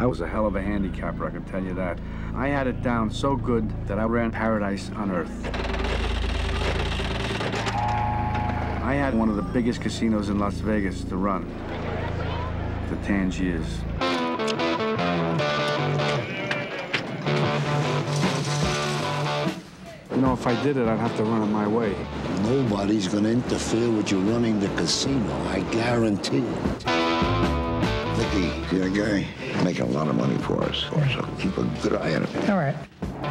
I was a hell of a handicapper, I can tell you that. I had it down so good that I ran paradise on earth. I had one of the biggest casinos in Las Vegas to run, the Tangiers. You know, if I did it, I'd have to run it my way. Nobody's gonna interfere with you running the casino, I guarantee it. Vicky, guy? Making a lot of money for us, so keep a good eye on it. All right.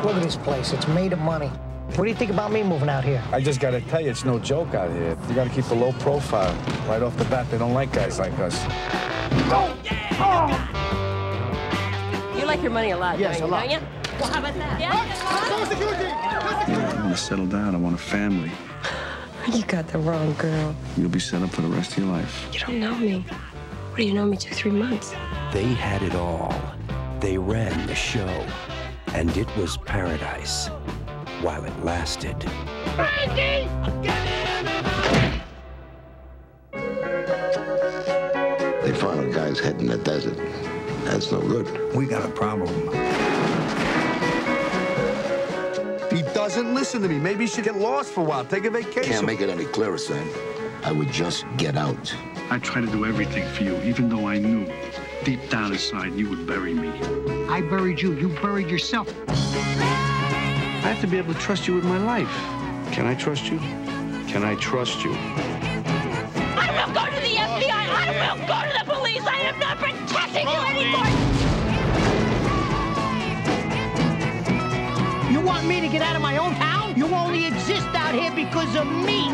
Look at this place. It's made of money. What do you think about me moving out here? I just gotta tell you, it's no joke out here. You gotta keep a low profile. Right off the bat, they don't like guys like us. Oh. You like your money a lot, Yes, don't you? a lot. Don't you? Well, how about that? Yeah? I want to settle down. I want a family. You got the wrong girl. You'll be set up for the rest of your life. You don't know me. What do you know me two, three months? They had it all. They ran the show. And it was paradise while it lasted. They found a guy's head in the desert. That's no good. We got a problem. He doesn't listen to me. Maybe he should get lost for a while. Take a vacation. Can't make it any clearer, Sam. I would just get out. I tried to do everything for you, even though I knew deep down inside you would bury me. I buried you. You buried yourself. I have to be able to trust you with my life. Can I trust you? Can I trust you? I will go to the FBI. I will go to the police. I am not protecting you anymore. You want me to get out of my own town? You only exist out here because of me.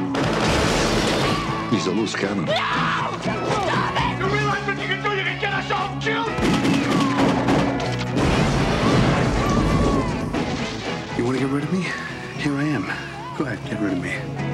He's a loose cannon. No! You realize what you can do? You can get us all killed! You want to get rid of me? Here I am. Go ahead, get rid of me.